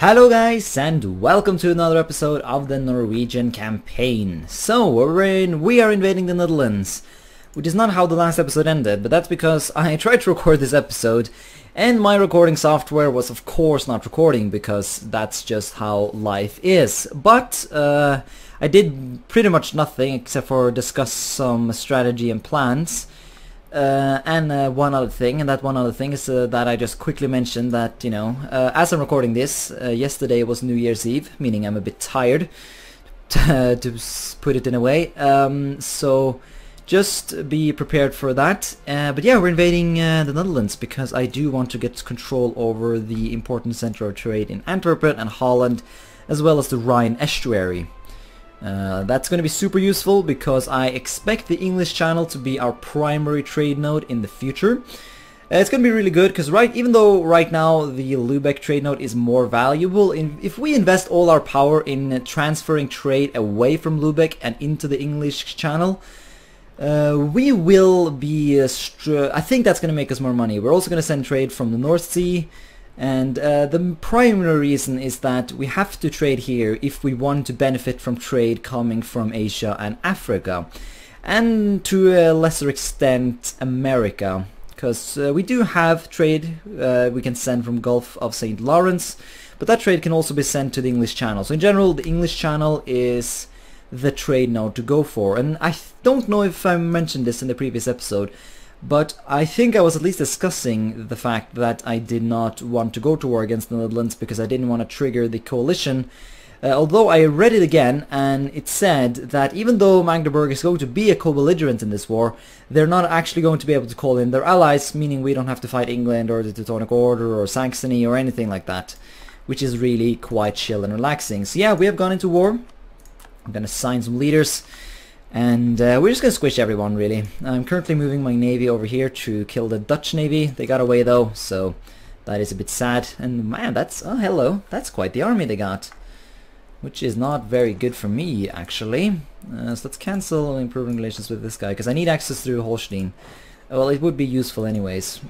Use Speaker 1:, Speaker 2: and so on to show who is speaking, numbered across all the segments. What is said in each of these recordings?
Speaker 1: Hello guys and welcome to another episode of the Norwegian campaign. So we're in, we are invading the Netherlands, which is not how the last episode ended, but that's because I tried to record this episode and my recording software was of course not recording because that's just how life is. But uh, I did pretty much nothing except for discuss some strategy and plans. Uh, and uh, one other thing, and that one other thing is uh, that I just quickly mentioned that, you know, uh, as I'm recording this, uh, yesterday was New Year's Eve, meaning I'm a bit tired, to put it in a way. Um, so just be prepared for that. Uh, but yeah, we're invading the Netherlands because I do want to get control over the important center of trade in Antwerp and Holland, as well as the Rhine estuary. Uh, that's going to be super useful because I expect the English channel to be our primary trade node in the future. Uh, it's going to be really good because right, even though right now the Lubeck trade node is more valuable, in, if we invest all our power in transferring trade away from Lubeck and into the English channel, uh, we will be, I think that's going to make us more money. We're also going to send trade from the North Sea, and uh, the primary reason is that we have to trade here if we want to benefit from trade coming from Asia and Africa. And to a lesser extent America. Because uh, we do have trade uh, we can send from Gulf of St. Lawrence. But that trade can also be sent to the English Channel. So in general the English Channel is the trade node to go for. And I don't know if I mentioned this in the previous episode. But I think I was at least discussing the fact that I did not want to go to war against the Netherlands because I didn't want to trigger the coalition. Uh, although I read it again and it said that even though Magdeburg is going to be a co-belligerent in this war, they're not actually going to be able to call in their allies, meaning we don't have to fight England or the Teutonic Order or Saxony or anything like that, which is really quite chill and relaxing. So yeah, we have gone into war. I'm gonna sign some leaders. And uh, we're just going to squish everyone, really. I'm currently moving my navy over here to kill the Dutch navy. They got away, though, so that is a bit sad. And man, that's... Oh, hello. That's quite the army they got. Which is not very good for me, actually. Uh, so let's cancel improving relations with this guy, because I need access through Holstein. Well, it would be useful anyways.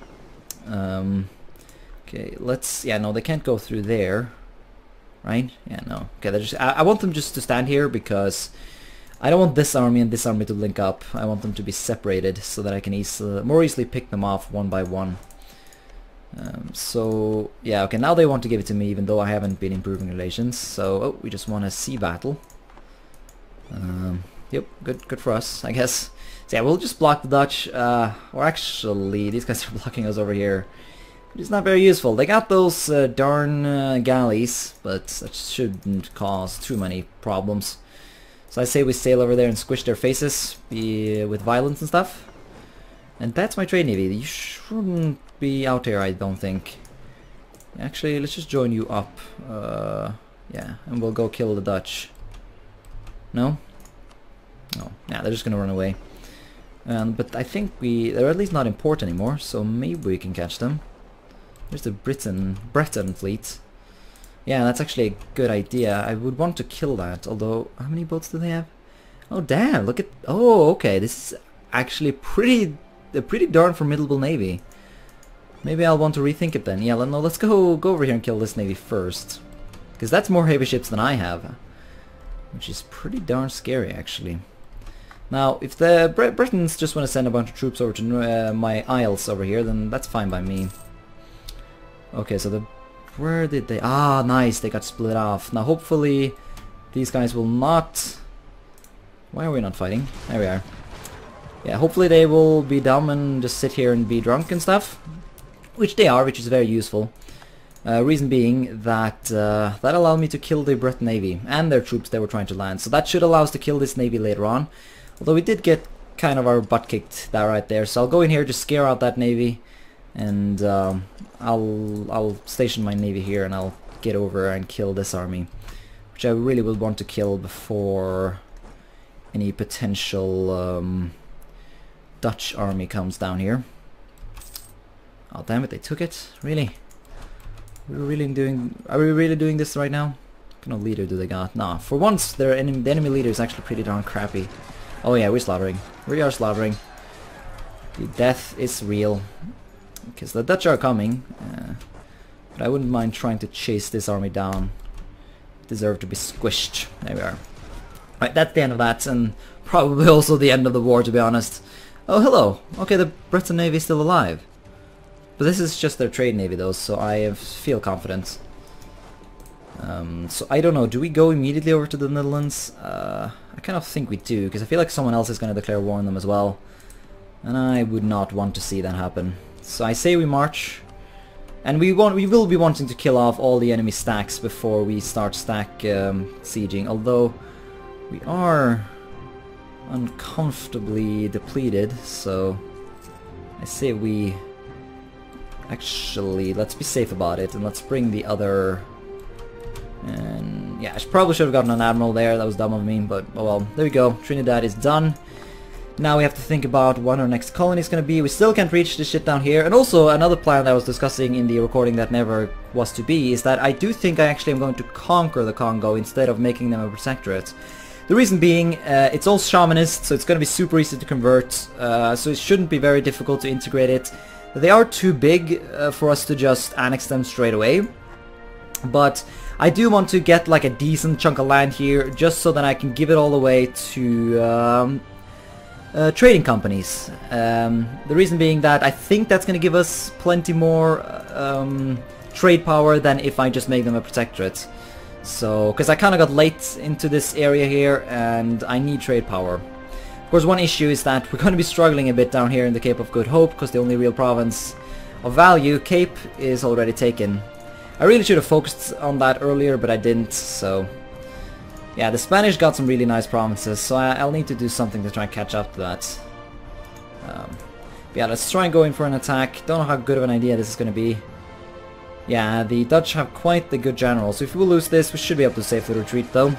Speaker 1: Um, okay, let's... Yeah, no, they can't go through there. Right? Yeah, no. Okay, they're just... I, I want them just to stand here, because... I don't want this army and this army to link up. I want them to be separated so that I can easily, more easily pick them off one by one. Um, so, yeah, okay, now they want to give it to me even though I haven't been improving relations. So, oh, we just want a sea battle. Um, yep, good good for us, I guess. So yeah, we'll just block the Dutch. Uh, or actually, these guys are blocking us over here. It's not very useful. They got those uh, darn uh, galleys, but that shouldn't cause too many problems. So I say we sail over there and squish their faces be, with violence and stuff. And that's my trade navy. You shouldn't be out here, I don't think. Actually, let's just join you up. Uh, yeah, and we'll go kill the Dutch. No? No. Yeah, they're just gonna run away. Um, but I think we... They're at least not in port anymore, so maybe we can catch them. There's the Britain, Breton fleet. Yeah, that's actually a good idea. I would want to kill that, although... How many boats do they have? Oh, damn, look at... Oh, okay, this is actually pretty... A pretty darn formidable navy. Maybe I'll want to rethink it then. Yeah, no, let's go, go over here and kill this navy first. Because that's more heavy ships than I have. Which is pretty darn scary, actually. Now, if the Britons just want to send a bunch of troops over to uh, my isles over here, then that's fine by me. Okay, so the where did they... Ah, nice, they got split off. Now hopefully these guys will not... Why are we not fighting? There we are. Yeah, hopefully they will be dumb and just sit here and be drunk and stuff. Which they are, which is very useful. Uh, reason being that uh, that allowed me to kill the Breton Navy and their troops they were trying to land. So that should allow us to kill this Navy later on. Although we did get kind of our butt kicked that right there. So I'll go in here, just scare out that Navy and um, I'll I'll station my navy here and I'll get over and kill this army which I really would want to kill before any potential um, Dutch army comes down here. Oh damn it they took it? Really? We're really doing are we really doing this right now? What kind of leader do they got? Nah for once their enemy the enemy leader is actually pretty darn crappy. Oh yeah we're slaughtering. We are slaughtering. The death is real because the Dutch are coming. Uh, But I wouldn't mind trying to chase this army down. Deserve to be squished. There we are. Right, that's the end of that, and probably also the end of the war, to be honest. Oh, hello. Okay, the Breton Navy is still alive. But this is just their trade navy, though, so I feel confident. Um, so I don't know, do we go immediately over to the Netherlands? Uh, I kind of think we do, because I feel like someone else is going to declare war on them as well. And I would not want to see that happen. So I say we march. And we want we will be wanting to kill off all the enemy stacks before we start stack um, sieging, although we are uncomfortably depleted, so I say we actually let's be safe about it and let's bring the other and yeah, I probably should have gotten an admiral there, that was dumb of me, but oh well, there we go, Trinidad is done. Now we have to think about what our next colony is going to be. We still can't reach this shit down here. And also another plan that I was discussing in the recording that never was to be is that I do think I actually am going to conquer the Congo instead of making them a protectorate. The reason being, uh, it's all shamanist, so it's going to be super easy to convert, uh, so it shouldn't be very difficult to integrate it. They are too big uh, for us to just annex them straight away, but I do want to get like a decent chunk of land here, just so that I can give it all away to um, uh, trading companies. Um, the reason being that I think that's going to give us plenty more um, trade power than if I just make them a protectorate. So, because I kind of got late into this area here and I need trade power. Of course, one issue is that we're going to be struggling a bit down here in the Cape of Good Hope because the only real province of value, Cape, is already taken. I really should have focused on that earlier, but I didn't, so yeah, the Spanish got some really nice provinces, so I, will need to do something to try and catch up to that. Um, yeah, let's try and go in for an attack. Don't know how good of an idea this is going to be. Yeah, the Dutch have quite the good general, so if we lose this, we should be able to safely retreat, though.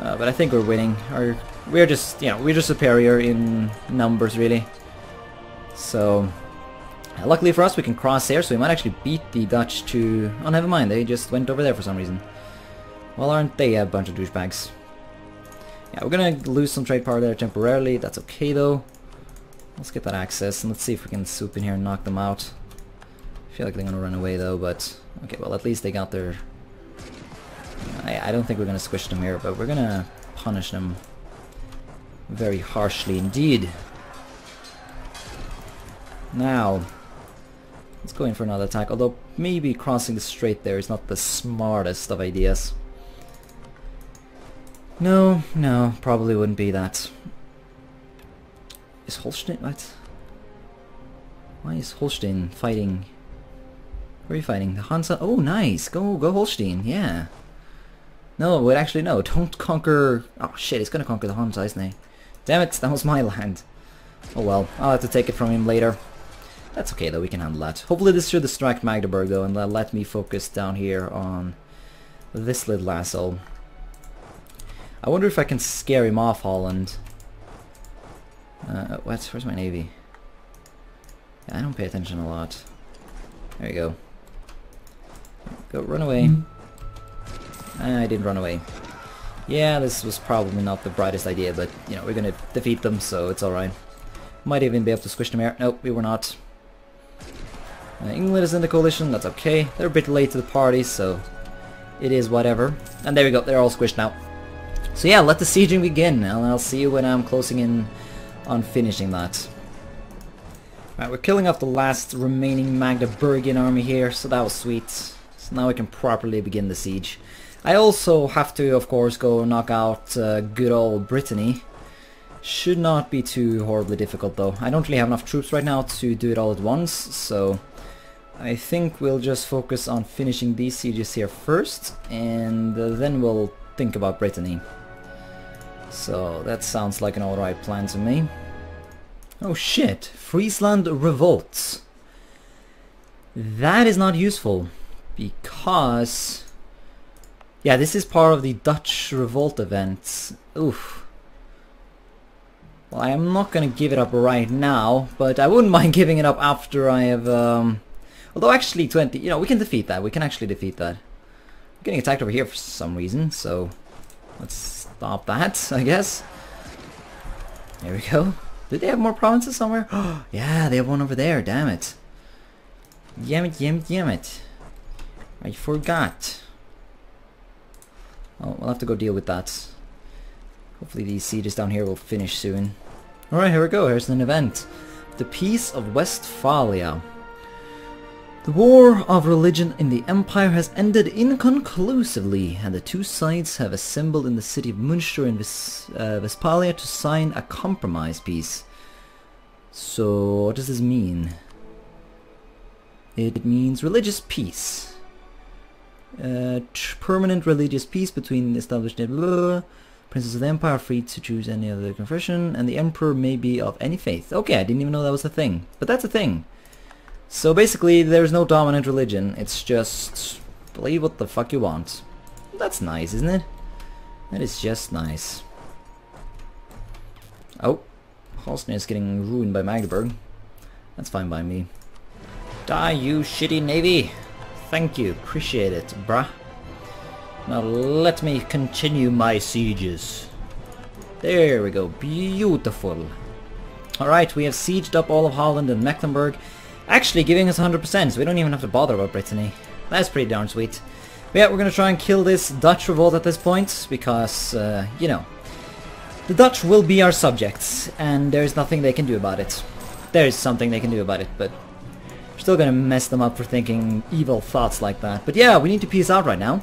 Speaker 1: Uh, but I think we're winning. Or we're just, you know, we're just superior in numbers, really. So, uh, luckily for us, we can cross here, so we might actually beat the Dutch to... Oh, never mind, they just went over there for some reason. Well, aren't they a bunch of douchebags? Yeah, we're gonna lose some trade power there temporarily. That's okay, though. Let's get that access, and let's see if we can swoop in here and knock them out. I feel like they're gonna run away, though, but... Okay, well, at least they got their... I, I don't think we're gonna squish them here, but we're gonna punish them very harshly indeed. Now, let's go in for another attack, although maybe crossing the strait there is not the smartest of ideas. No, no, probably wouldn't be that. Is Holstein... what? Why is Holstein fighting... Where are you fighting? The Hansa... Oh, nice! Go, go Holstein, yeah. No, wait, actually no, don't conquer... Oh shit, he's gonna conquer the Hansa, isn't he? Damn it, that was my land. Oh well, I'll have to take it from him later. That's okay though, we can handle that. Hopefully this should distract Magdeburg though, and let me focus down here on this little asshole. I wonder if I can scare him off Holland. Uh, what? Where's my navy? Yeah, I don't pay attention a lot. There you go. Go, run away. Ah, I didn't run away. Yeah, this was probably not the brightest idea, but, you know, we're gonna defeat them, so it's alright. Might even be able to squish them here. Nope, we were not. Uh, England is in the coalition, that's okay. They're a bit late to the party, so it is whatever. And there we go, they're all squished now. So yeah, let the sieging begin, and I'll see you when I'm closing in on finishing that. Right, we're killing off the last remaining Magdeburgian army here, so that was sweet. So now we can properly begin the siege. I also have to, of course, go knock out uh, good old Brittany. Should not be too horribly difficult though. I don't really have enough troops right now to do it all at once, so I think we'll just focus on finishing these sieges here first, and uh, then we'll think about Brittany. So that sounds like an alright plan to me. Oh shit, Friesland revolts. That is not useful, because... Yeah, this is part of the Dutch revolt event. Oof. Well, I am not gonna give it up right now, but I wouldn't mind giving it up after I have... Um... Although actually 20, you know, we can defeat that, we can actually defeat that. I'm getting attacked over here for some reason, so... Let's stop that, I guess. There we go. Did they have more provinces somewhere? yeah, they have one over there, damn it. Damn it, damn it, damn it. I forgot. Oh, we'll have to go deal with that. Hopefully these sieges down here will finish soon. Alright, here we go. Here's an event. The Peace of Westphalia. The war of religion in the empire has ended inconclusively, and the two sides have assembled in the city of Münster in Ves uh, to sign a compromise peace. So, what does this mean? It means religious peace. Uh, permanent religious peace between established blah, blah, blah, princes of the empire free to choose any other confession, and the emperor may be of any faith. Okay, I didn't even know that was a thing, but that's a thing. So basically, there's no dominant religion. It's just believe what the fuck you want. That's nice, isn't it? That is just nice. Oh, Holstein is getting ruined by Magdeburg. That's fine by me. Die, you shitty navy! Thank you, appreciate it, bruh. Now let me continue my sieges. There we go, beautiful. Alright, we have sieged up all of Holland and Mecklenburg, actually giving us 100%, so we don't even have to bother about Brittany. That's pretty darn sweet. But yeah, we're gonna try and kill this Dutch revolt at this point, because, uh, you know, the Dutch will be our subjects, and there's nothing they can do about it. There's something they can do about it, but we're still gonna mess them up for thinking evil thoughts like that. But yeah, we need to peace out right now.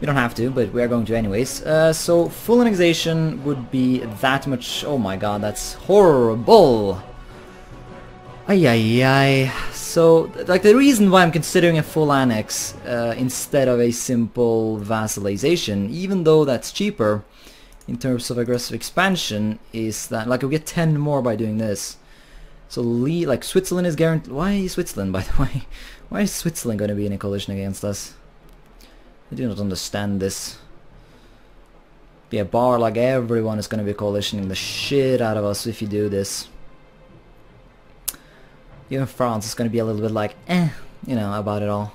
Speaker 1: We don't have to, but we are going to anyways. Uh, so full annexation would be that much... Oh my god, that's horrible! Ay ay ay. So, like, the reason why I'm considering a full annex uh, instead of a simple vassalization, even though that's cheaper in terms of aggressive expansion, is that, like, we get 10 more by doing this. So, Lee, like, Switzerland is guaranteed... Why is Switzerland, by the way? Why is Switzerland going to be in a coalition against us? I do not understand this. Be a bar like everyone is going to be coalitioning the shit out of us if you do this. Even France is going to be a little bit like, eh, you know, about it all.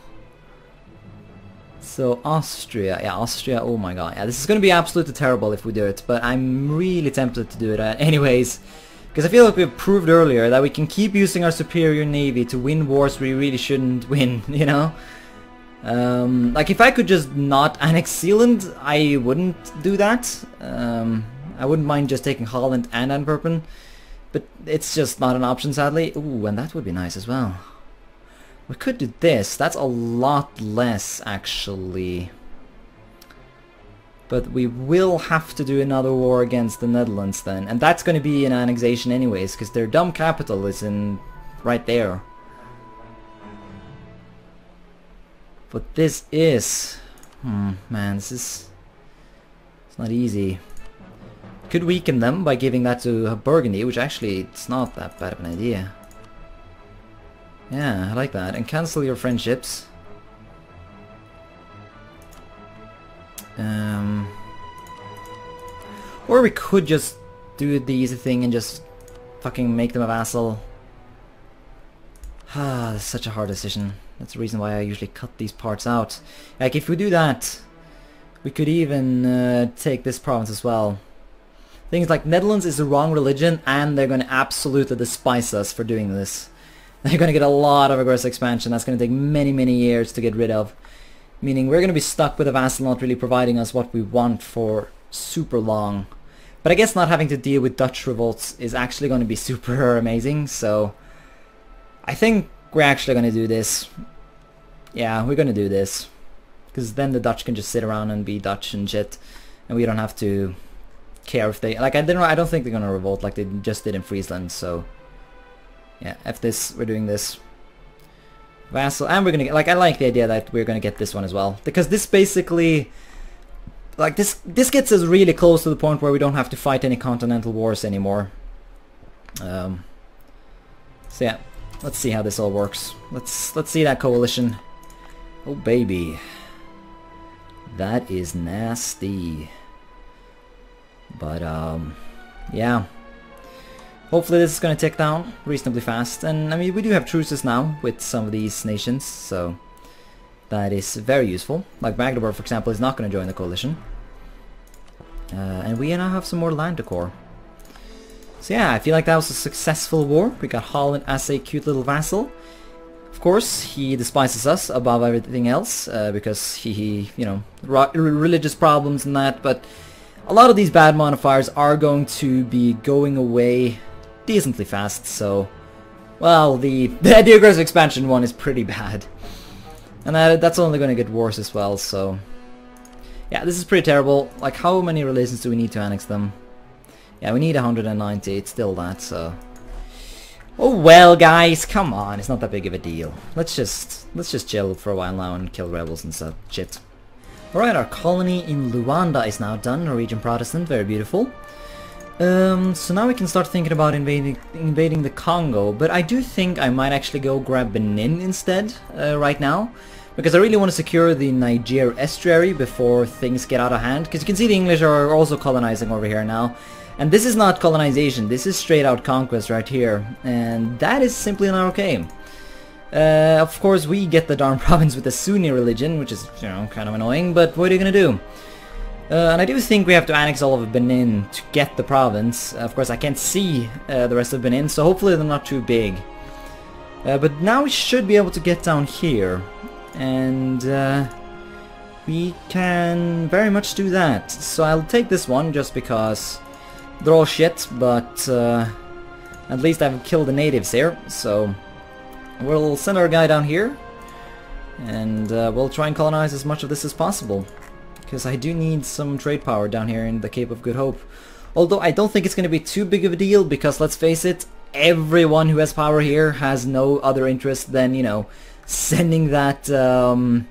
Speaker 1: So Austria, yeah, Austria, oh my god, yeah, this is going to be absolutely terrible if we do it, but I'm really tempted to do it uh, anyways. Because I feel like we've proved earlier that we can keep using our superior navy to win wars we really shouldn't win, you know? Um, like if I could just not annex Zeeland, I wouldn't do that. Um, I wouldn't mind just taking Holland and Antwerpen. But it's just not an option, sadly. Ooh, and that would be nice as well. We could do this. That's a lot less, actually. But we will have to do another war against the Netherlands then. And that's going to be an annexation anyways, because their dumb capital is in right there. But this is... Hmm, man, this is... It's not easy. Could weaken them by giving that to Burgundy, which actually it's not that bad of an idea. Yeah, I like that. And cancel your friendships. Um, or we could just do the easy thing and just fucking make them a vassal. Ah, that's such a hard decision. That's the reason why I usually cut these parts out. Like, if we do that, we could even uh, take this province as well. Things like Netherlands is the wrong religion and they're going to absolutely despise us for doing this. They're going to get a lot of aggressive expansion that's going to take many, many years to get rid of. Meaning we're going to be stuck with a vassal not really providing us what we want for super long. But I guess not having to deal with Dutch revolts is actually going to be super amazing, so... I think we're actually going to do this. Yeah, we're going to do this. Because then the Dutch can just sit around and be Dutch and shit. And we don't have to care if they like I don't I don't think they're gonna revolt like they just did in Friesland so yeah if this we're doing this. Vassal and we're gonna get like I like the idea that we're gonna get this one as well because this basically like this this gets us really close to the point where we don't have to fight any continental wars anymore. Um so yeah let's see how this all works. Let's let's see that coalition. Oh baby. That is nasty but um, yeah. Hopefully this is going to tick down reasonably fast. And I mean, we do have truces now with some of these nations, so that is very useful. Like Magdeburg, for example, is not going to join the coalition. Uh, and we now have some more land to core. So yeah, I feel like that was a successful war. We got Holland as a cute little vassal. Of course, he despises us above everything else uh, because he, he, you know, religious problems and that. But a lot of these bad modifiers are going to be going away decently fast. So, well, the the aggressive expansion one is pretty bad, and that, that's only going to get worse as well. So, yeah, this is pretty terrible. Like, how many relations do we need to annex them? Yeah, we need 190. It's still that. So. Oh well, guys, come on, it's not that big of a deal. Let's just let's just chill for a while now and kill rebels and stuff. Shit. Alright, our colony in Luanda is now done, Norwegian Protestant, very beautiful. Um, so now we can start thinking about invading invading the Congo, but I do think I might actually go grab Benin instead uh, right now, because I really want to secure the Niger estuary before things get out of hand, because you can see the English are also colonizing over here now, and this is not colonization, this is straight out conquest right here, and that is simply not okay. Uh, of course, we get the darn province with the Sunni religion, which is, you know, kind of annoying, but what are you gonna do? Uh, and I do think we have to annex all of Benin to get the province. Of course, I can't see uh, the rest of Benin, so hopefully they're not too big. Uh, but now we should be able to get down here, and uh, we can very much do that. So I'll take this one just because they're all shit, but uh, at least I've killed the natives here, so we'll send our guy down here, and uh, we'll try and colonize as much of this as possible, because I do need some trade power down here in the Cape of Good Hope. Although I don't think it's going to be too big of a deal, because let's face it, everyone who has power here has no other interest than, you know, sending that um,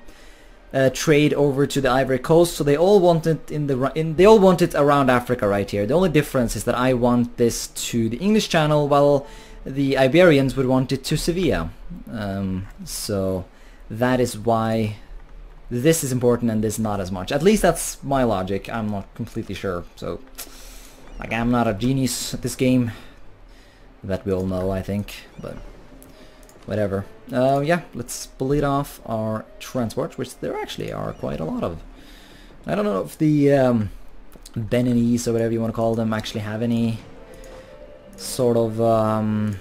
Speaker 1: uh, trade over to the Ivory Coast. So they all want it in the in they all want it around Africa right here. The only difference is that I want this to the English Channel, while the Iberians would want it to Sevilla. Um, so that is why this is important and this not as much. At least that's my logic. I'm not completely sure. So, like, I'm not a genius at this game. That we all know, I think. But whatever. Uh, yeah, let's split off our transports, which there actually are quite a lot of. I don't know if the um, Beninese or whatever you want to call them actually have any sort of um,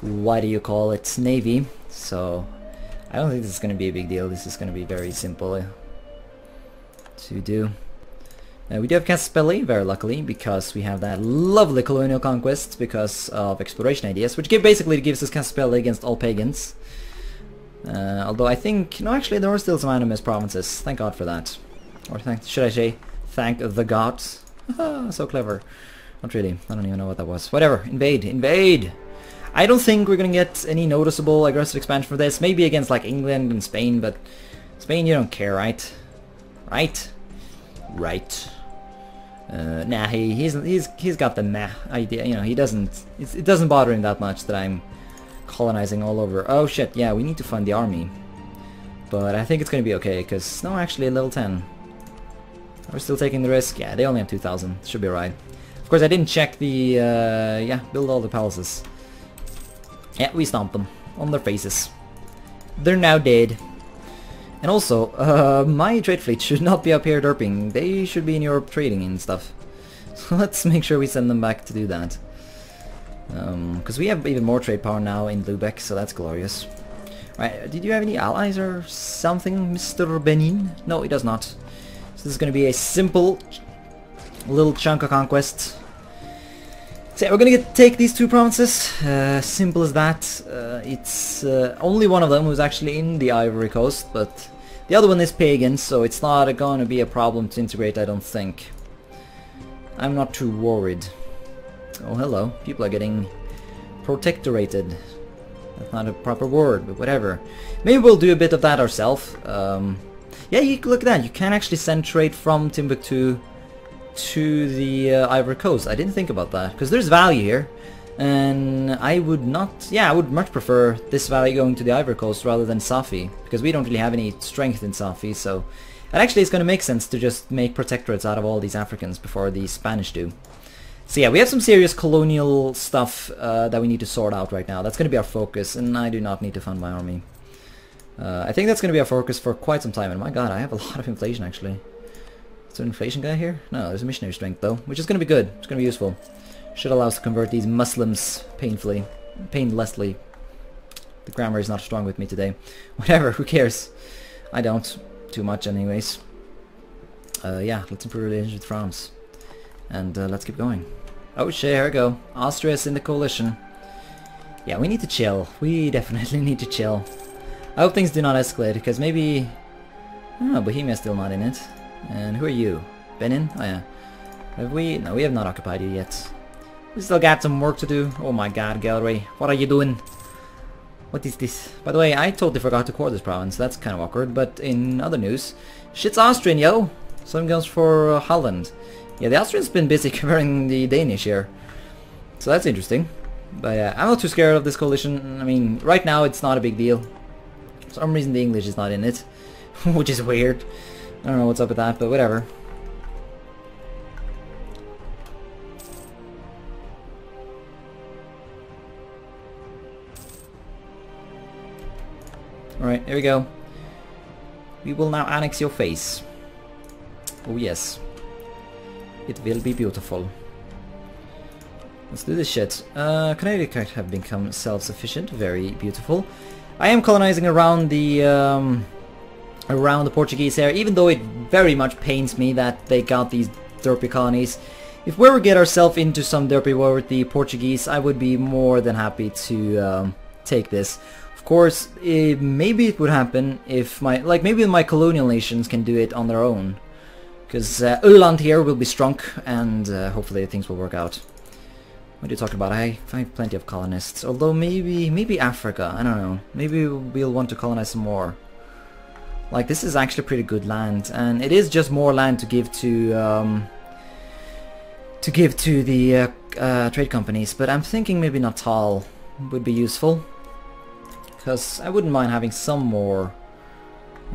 Speaker 1: what do you call it navy so I don't think this is going to be a big deal this is going to be very simple to do uh, we do have casus belli, very luckily, because we have that lovely colonial conquest because of exploration ideas, which give, basically gives us casus belli against all pagans. Uh, although I think, no actually there are still some animist provinces, thank god for that. Or thank, should I say, thank the gods. so clever. Not really, I don't even know what that was. Whatever, invade, invade! I don't think we're gonna get any noticeable aggressive expansion for this, maybe against like England and Spain, but Spain you don't care, right? Right? Right. Uh, nah, he, he's he's he's got the meh idea. You know, he doesn't. it doesn't bother him that much that I'm colonizing all over. Oh shit! Yeah, we need to fund the army, but I think it's gonna be okay. Cause no, actually, level 10. We're still taking the risk. Yeah, they only have 2,000. Should be right. Course, I didn't check the. Uh, yeah, build all the palaces. Yeah, we stomped them on their faces. They're now dead. And also, uh, my trade fleet should not be up here derping. They should be in Europe trading and stuff. So let's make sure we send them back to do that. Because um, we have even more trade power now in Lubeck, so that's glorious. Right, did you have any allies or something, Mr. Benin? No, he does not. So this is going to be a simple little chunk of conquest. So we're gonna get, take these two provinces, uh, simple as that. Uh, it's uh, only one of them who's actually in the Ivory Coast, but the other one is pagan, so it's not gonna be a problem to integrate, I don't think. I'm not too worried. Oh, hello. People are getting protectorated. That's not a proper word, but whatever. Maybe we'll do a bit of that ourselves. Um, yeah, you look at that. You can actually send trade from Timbuktu to the uh, Ivory Coast. I didn't think about that, because there's value here. And I would not... Yeah, I would much prefer this value going to the Ivory Coast rather than Safi, because we don't really have any strength in Safi, so... And actually it's going to make sense to just make protectorates out of all these Africans before the Spanish do. So yeah, we have some serious colonial stuff uh, that we need to sort out right now. That's going to be our focus, and I do not need to fund my army. Uh, I think that's going to be our focus for quite some time, and my god, I have a lot of inflation actually. Is there an inflation guy here? No, there's a missionary strength though, which is going to be good. It's going to be useful. Should allow us to convert these Muslims painfully, painlessly. The grammar is not strong with me today. Whatever, who cares? I don't. Too much anyways. Uh, yeah, let's improve relations with France. And uh, let's keep going. Oh shit, here we go. Austria's in the coalition. Yeah, we need to chill. We definitely need to chill. I hope things do not escalate, because maybe... I don't know, Bohemia's still not in it. And who are you? Benin? Oh yeah. Have we... No, we have not occupied you yet. We still got some work to do. Oh my god, Gallery. What are you doing? What is this? By the way, I totally forgot to core this province. That's kind of awkward. But in other news, shit's Austrian, yo! Same goes for uh, Holland. Yeah, the Austrians been busy covering the Danish here. So that's interesting. But uh, I'm not too scared of this coalition. I mean, right now it's not a big deal. For some reason the English is not in it. which is weird. I don't know what's up with that, but whatever. Alright, here we go. We will now annex your face. Oh yes. It will be beautiful. Let's do this shit. Uh, Connecticut have become self-sufficient. Very beautiful. I am colonizing around the um, around the Portuguese area, even though it very much pains me that they got these derpy colonies. If we ever get ourselves into some derpy war with the Portuguese, I would be more than happy to um, take this. Of course, it, maybe it would happen if my, like maybe my colonial nations can do it on their own. Because uh, Öland here will be strong and uh, hopefully things will work out. What are you talking about? I find plenty of colonists. Although maybe, maybe Africa, I don't know. Maybe we'll want to colonize some more. Like this is actually pretty good land and it is just more land to give to um, to give to the uh, uh, trade companies but I'm thinking maybe Natal would be useful because I wouldn't mind having some more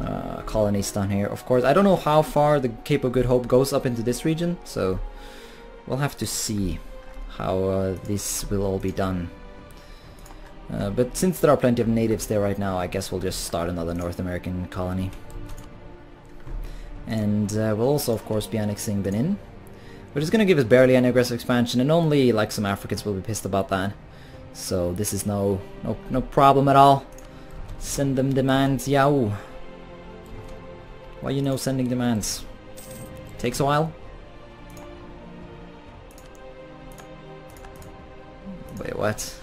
Speaker 1: uh, colonies down here. Of course, I don't know how far the Cape of Good Hope goes up into this region, so we'll have to see how uh, this will all be done. Uh, but since there are plenty of natives there right now, I guess we'll just start another North American colony. And uh, we'll also, of course, be annexing Benin, which is going to give us barely any aggressive expansion, and only like some Africans will be pissed about that. So this is no no no problem at all. Send them demands, yow. Why you know sending demands? Takes a while. Wait, what?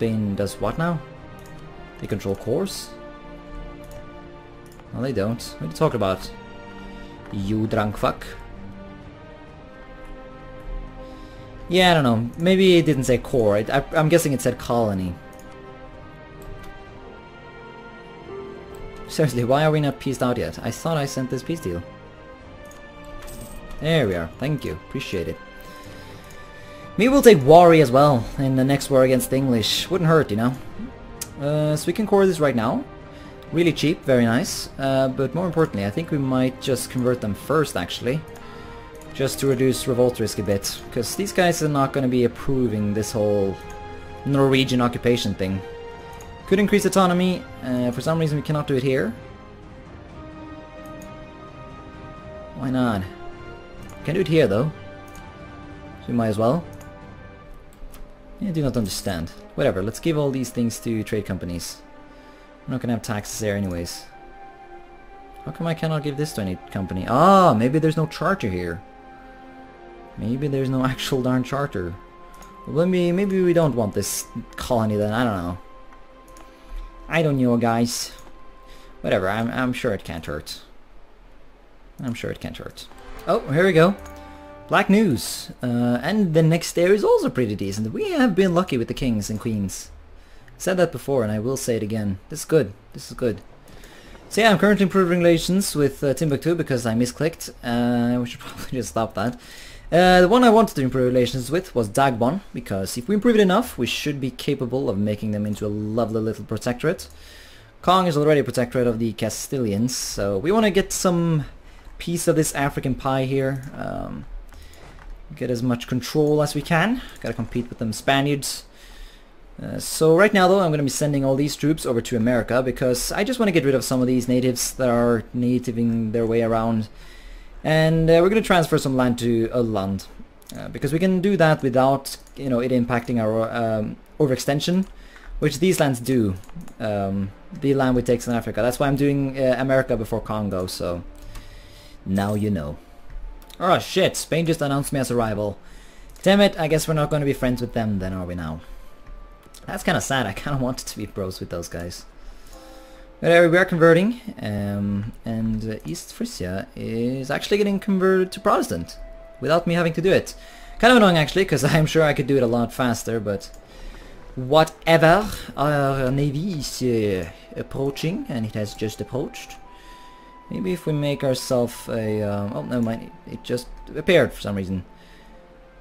Speaker 1: Spain does what now? They control cores? No, they don't. What are you talking about? You drunk fuck. Yeah, I don't know. Maybe it didn't say core. I, I, I'm guessing it said colony. Seriously, why are we not pieced out yet? I thought I sent this peace deal. There we are. Thank you. Appreciate it. Maybe we'll take Wari as well in the next war against English. Wouldn't hurt, you know. Uh, so we can core this right now. Really cheap, very nice. Uh, but more importantly, I think we might just convert them first, actually just to reduce revolt risk a bit, because these guys are not going to be approving this whole Norwegian occupation thing. Could increase autonomy, uh, for some reason we cannot do it here. Why not? Can do it here though. So we might as well. I do not understand. Whatever, let's give all these things to trade companies. We're not gonna have taxes there anyways. How come I cannot give this to any company? Ah, maybe there's no charter here. Maybe there's no actual darn charter. Maybe, maybe we don't want this colony then, I don't know. I don't know, guys. Whatever, I'm, I'm sure it can't hurt. I'm sure it can't hurt. Oh, here we go. Black news. Uh, and the next day is also pretty decent. We have been lucky with the kings and queens. I said that before and I will say it again. This is good. This is good. So yeah, I'm currently improving relations with uh, Timbuktu because I misclicked. Uh, we should probably just stop that. Uh, the one I wanted to improve relations with was Dagbon, because if we improve it enough, we should be capable of making them into a lovely little protectorate. Kong is already a protectorate of the Castilians, so we want to get some piece of this African pie here. Um, get as much control as we can. Gotta compete with them Spaniards. Uh, so right now though I'm going to be sending all these troops over to America because I just want to get rid of some of these natives that are nativing their way around and uh, we're going to transfer some land to Öland uh, because we can do that without you know it impacting our um, overextension which these lands do. Um, the land we take in Africa. That's why I'm doing uh, America before Congo, so now you know. Oh shit, Spain just announced me as a rival. Damn it, I guess we're not going to be friends with them then, are we now? That's kind of sad, I kind of wanted to be bros with those guys. But anyway, we are converting, um, and uh, East Frisia is actually getting converted to Protestant, without me having to do it. Kind of annoying actually, because I'm sure I could do it a lot faster, but whatever. Our navy is uh, approaching, and it has just approached. Maybe if we make ourselves a... Um, oh, no, mind, it just appeared for some reason.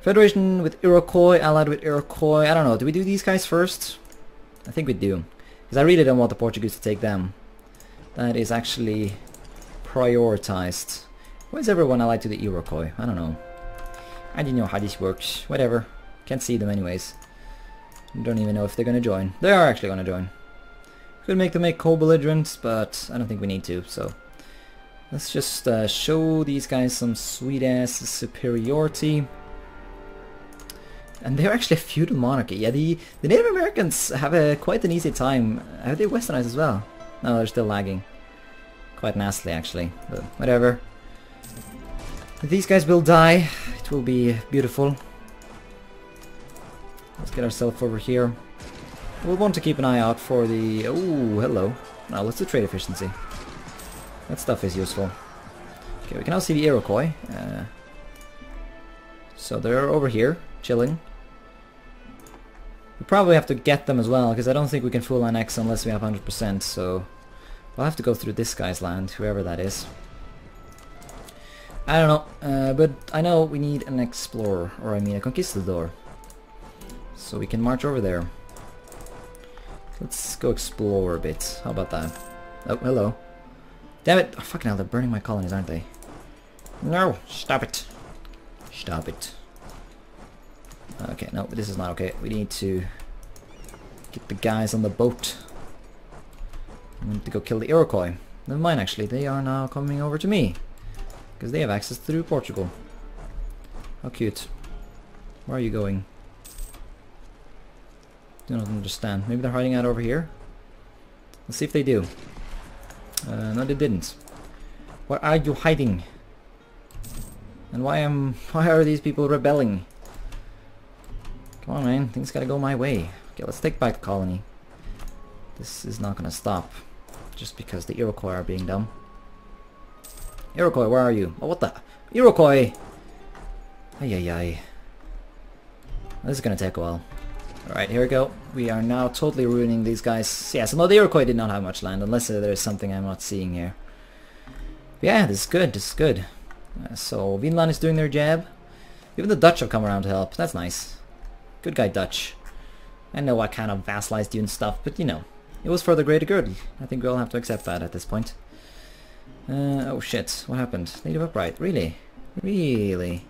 Speaker 1: Federation with Iroquois, allied with Iroquois. I don't know, do we do these guys first? I think we do. Because I really don't want the Portuguese to take them. That is actually prioritized. Why is everyone allied to the Iroquois? I don't know. I didn't know how this works. Whatever. Can't see them anyways. Don't even know if they're gonna join. They are actually gonna join. Could make them make co-belligerents, but I don't think we need to, so... Let's just uh, show these guys some sweet-ass superiority. And they're actually a feudal monarchy. Yeah, the, the Native Americans have a quite an easy time. Have they westernized as well? No, they're still lagging. Quite nastily, actually. But whatever. These guys will die, it will be beautiful. Let's get ourselves over here. We'll want to keep an eye out for the... Oh, hello. Now let's do trade efficiency. That stuff is useful. Okay, we can now see the Iroquois. Uh, so they're over here, chilling. We probably have to get them as well, because I don't think we can full annex unless we have 100%, so... We'll have to go through this guy's land, whoever that is. I don't know, uh, but I know we need an explorer, or I mean a conquistador. So we can march over there. Let's go explore a bit. How about that? Oh, hello. Damn it! Oh, fucking hell, they're burning my colonies, aren't they? No! Stop it! Stop it. Okay, no, this is not okay. We need to get the guys on the boat. We need to go kill the Iroquois. Never mind, actually. They are now coming over to me. Because they have access through Portugal. How cute. Where are you going? Do not understand. Maybe they're hiding out over here? Let's see if they do. Uh, no, they didn't. Where are you hiding? And why am why are these people rebelling? Come on, man. Things gotta go my way. Okay, let's take back the colony. This is not gonna stop. Just because the Iroquois are being dumb. Iroquois, where are you? Oh, what the? Iroquois! Ay, ay, ay. This is gonna take a while. Alright, here we go. We are now totally ruining these guys. Yeah, so no, the Iroquois did not have much land, unless uh, there's something I'm not seeing here. Yeah, this is good, this is good. Uh, so, Vinland is doing their jab. Even the Dutch have come around to help. That's nice. Good guy, Dutch. I know I kind of vassalized you and stuff, but you know, it was for the greater good. I think we'll have to accept that at this point. Uh, oh shit, what happened? Native upright, really? Really?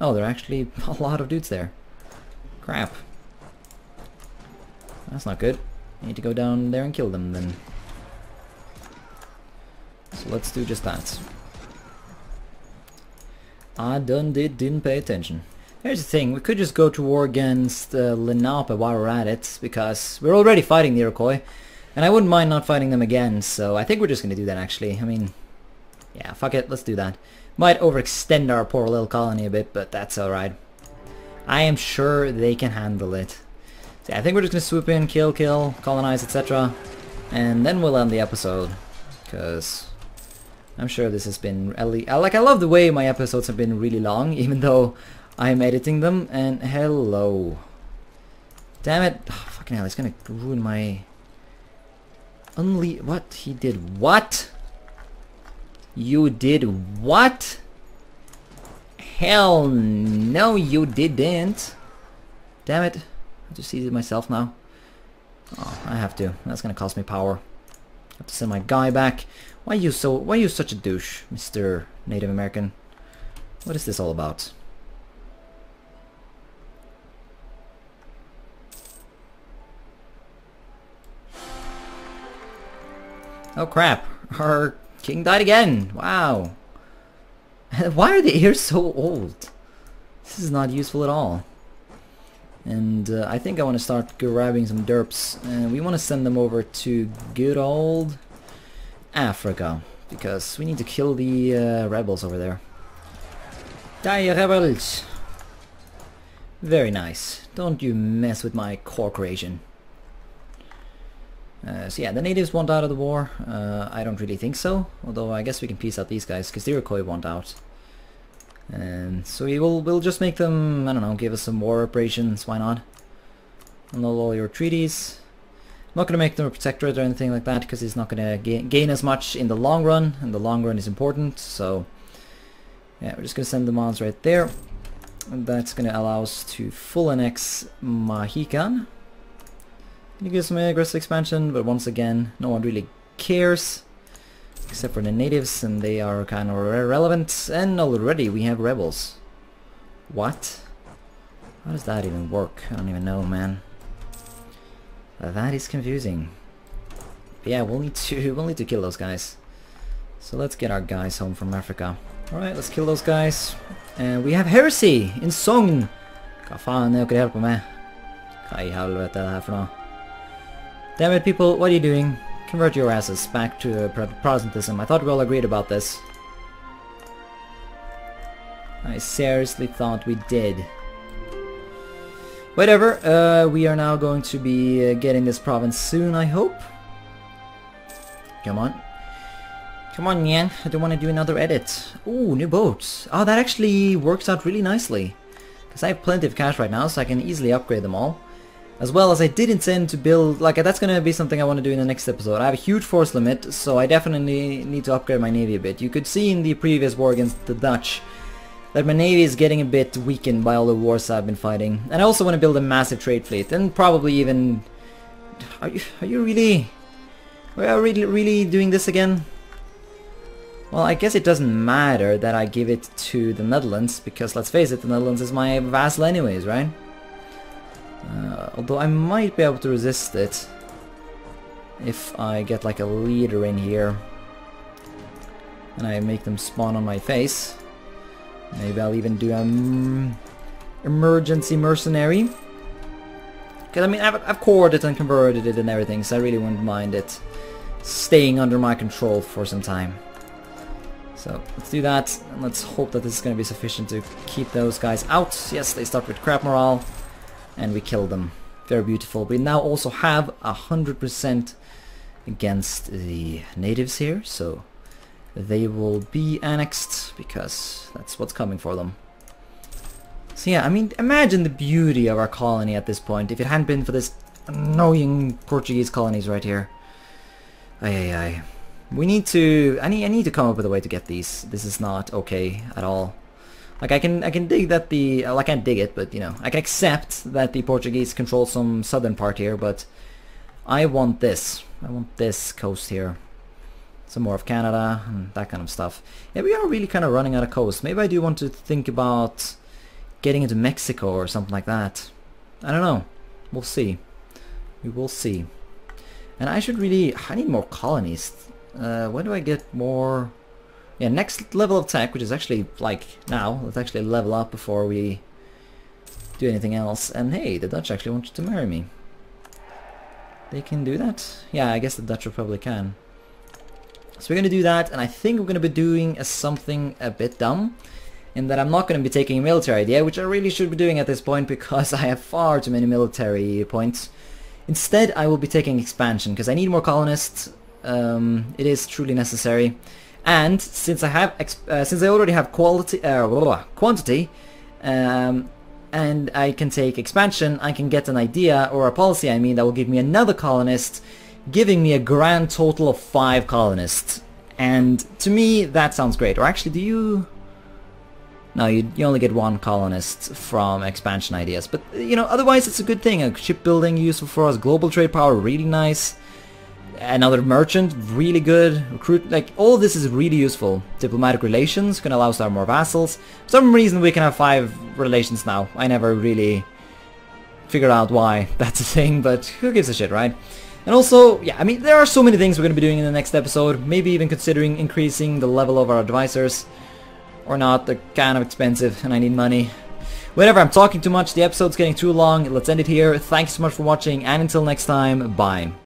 Speaker 1: Oh, there are actually a lot of dudes there. Crap. That's not good. I need to go down there and kill them then. So let's do just that. I done did, didn't pay attention. Here's the thing, we could just go to war against uh, Lenape while we're at it, because we're already fighting the Iroquois, and I wouldn't mind not fighting them again, so I think we're just going to do that actually. I mean, yeah, fuck it, let's do that. Might overextend our poor little colony a bit, but that's alright. I am sure they can handle it. So yeah, I think we're just to swoop in, kill, kill, colonize, etc. And then we'll end the episode. Because I'm sure this has been... I like, I love the way my episodes have been really long, even though I'm editing them. And hello. Damn it. Oh, fucking hell, it's going to ruin my... Unle... What? He did what? You did what? Hell no, you didn't. Damn it. I just seized myself now. Oh, I have to. That's gonna cost me power. I have to send my guy back. Why you so why you such a douche, Mr. Native American? What is this all about? Oh crap. Our king died again. Wow. Why are the ears so old? This is not useful at all. And uh, I think I want to start grabbing some derps. And we want to send them over to good old Africa. Because we need to kill the uh, rebels over there. Die rebels! Very nice. Don't you mess with my core creation. Uh, so yeah, the natives want out of the war. Uh, I don't really think so, although I guess we can peace out these guys, because the Iroquois want out. And so we will we'll just make them, I don't know, give us some war reparations, why not? Annul all your treaties. I'm not going to make them a protectorate or anything like that, because it's not going to ga gain as much in the long run, and the long run is important, so... Yeah, we're just going to send the mons right there. And that's going to allow us to full annex Mahican. You get some aggressive expansion, but once again, no one really cares. Except for the natives, and they are kind of irrelevant. And already we have rebels. What? How does that even work? I don't even know, man. That is confusing. But yeah, we'll need to we'll need to kill those guys. So let's get our guys home from Africa. Alright, let's kill those guys. And we have heresy in Sogn. Hva faen er i helvete er? Damn it, people, what are you doing? Convert your asses back to uh, Protestantism. I thought we all agreed about this. I seriously thought we did. Whatever, uh, we are now going to be uh, getting this province soon, I hope. Come on. Come on, Yan. I don't want to do another edit. Ooh, new boats. Oh, that actually works out really nicely. Because I have plenty of cash right now, so I can easily upgrade them all. As well as I did intend to build, like that's gonna be something I want to do in the next episode. I have a huge force limit, so I definitely need to upgrade my navy a bit. You could see in the previous war against the Dutch that my navy is getting a bit weakened by all the wars I've been fighting. And I also want to build a massive trade fleet, and probably even... Are you, are you really... Are you really, really doing this again? Well, I guess it doesn't matter that I give it to the Netherlands, because let's face it, the Netherlands is my vassal anyways, right? Uh, although I might be able to resist it if I get like a leader in here and I make them spawn on my face. Maybe I'll even do an emergency mercenary. Because I mean, I've, I've cored it and converted it and everything, so I really wouldn't mind it staying under my control for some time. So let's do that, and let's hope that this is going to be sufficient to keep those guys out. Yes, they start with crap morale and we kill them. Very beautiful. We now also have a hundred percent against the natives here, so they will be annexed because that's what's coming for them. So yeah, I mean, imagine the beauty of our colony at this point if it hadn't been for this annoying Portuguese colonies right here. Ay ay ay. We need to, I need, I need to come up with a way to get these. This is not okay at all. Like I can I can dig that the well, I can't dig it, but you know I can accept that the Portuguese control some southern part here, but I want this. I want this coast here. Some more of Canada and that kind of stuff. Yeah, we are really kind of running out of coast. Maybe I do want to think about getting into Mexico or something like that. I don't know. We'll see. We will see. And I should really... I need more colonies. Uh, when do I get more yeah, next level of tech, which is actually like now, let's actually level up before we do anything else. And hey, the Dutch actually want you to marry me. They can do that? Yeah, I guess the Dutch Republic can. So we're gonna do that, and I think we're gonna be doing a something a bit dumb, in that I'm not gonna be taking a military idea, which I really should be doing at this point because I have far too many military points. Instead, I will be taking expansion, because I need more colonists. Um, it is truly necessary. And since I have uh, since I already have quality uh, quantity, um, and I can take expansion, I can get an idea or a policy. I mean that will give me another colonist, giving me a grand total of five colonists. And to me, that sounds great. Or actually, do you? No, you, you only get one colonist from expansion ideas. But, you know, otherwise it's a good thing. A shipbuilding useful for us. Global trade power, really nice another merchant, really good. Recruit, like all this is really useful. Diplomatic relations can allow us to have more vassals. For some reason we can have five relations now. I never really figured out why that's a thing, but who gives a shit, right? And also, yeah, I mean, there are so many things we're going to be doing in the next episode. Maybe even considering increasing the level of our advisors. Or not, they're kind of expensive and I need money. Whenever I'm talking too much, the episode's getting too long. Let's end it here. Thanks so much for watching, and until next time, bye.